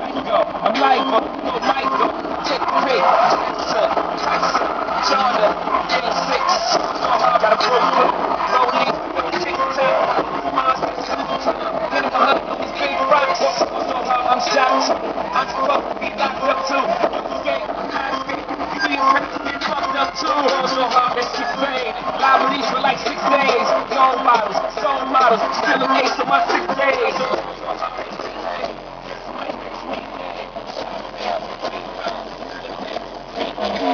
yo, I'm like, yo, Michael, take the Tyson, Tyson, Jordan, game six, so hard gotta prove it, slowly, tick tock, monsters, hit him up, those big rocks, so hard I'm shocked, I'm supposed to be up too, you get high stick, fucked up too, so hard that you played, live release for like six days, long models, song models, still an ace of my six days, Oh.